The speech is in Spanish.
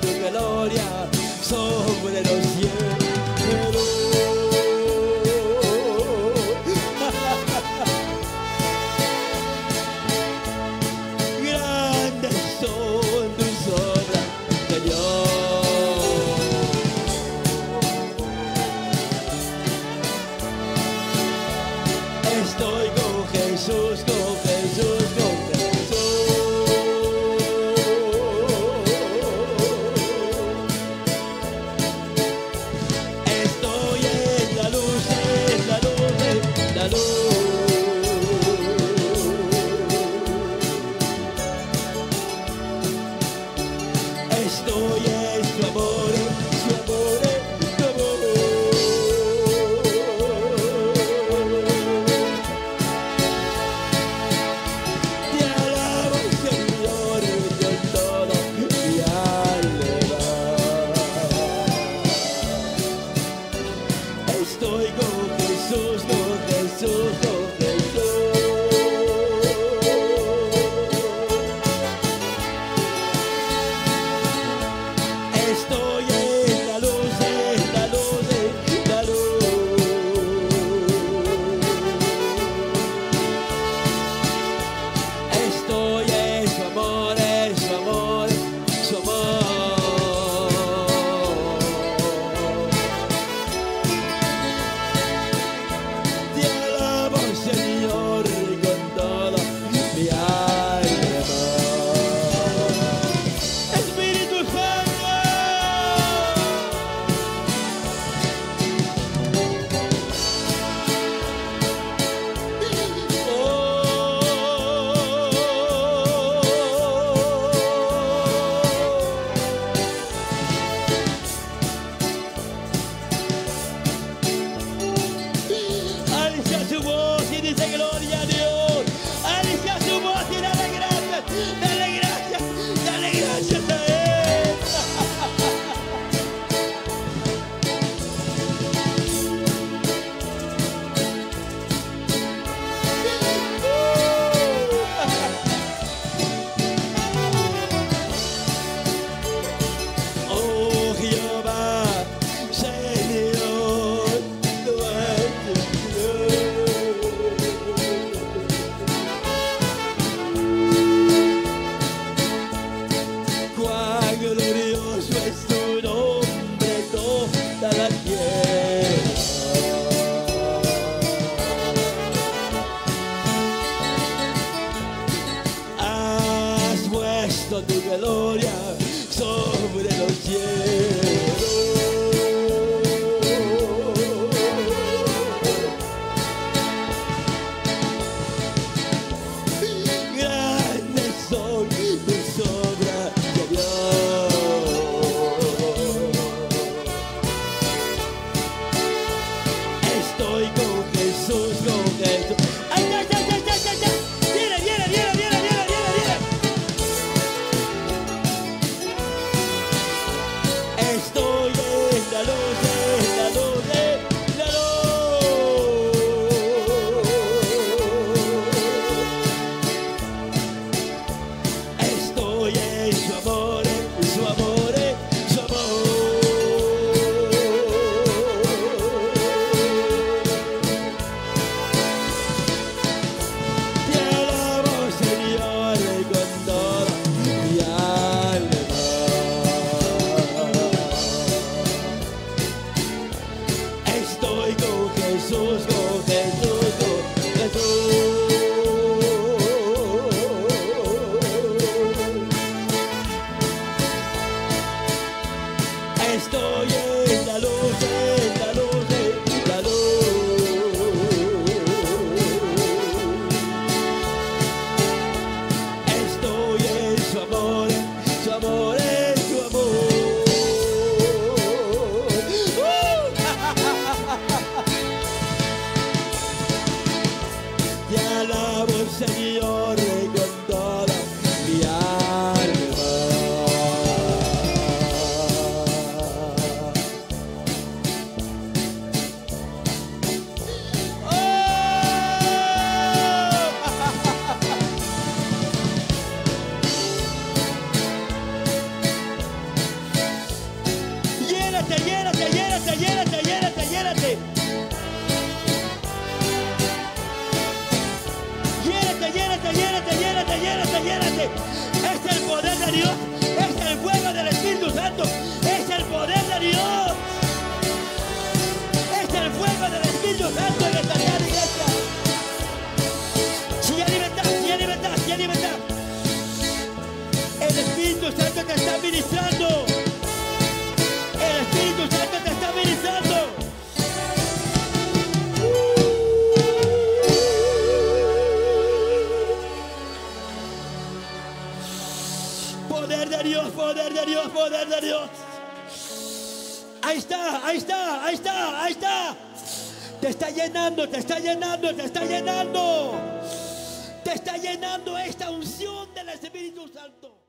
tu gloria sobre historia. gloria. estoy con llénate, llénate, llénate, llénate, llénate, llénate. Llénate, llénate, llénate, llénate, llénate, llénate. Es el poder de Dios, es el fuego del Espíritu Santo. Dios, poder de Dios, poder de Dios. Ahí está, ahí está, ahí está, ahí está. Te está llenando, te está llenando, te está llenando. Te está llenando esta unción del Espíritu Santo.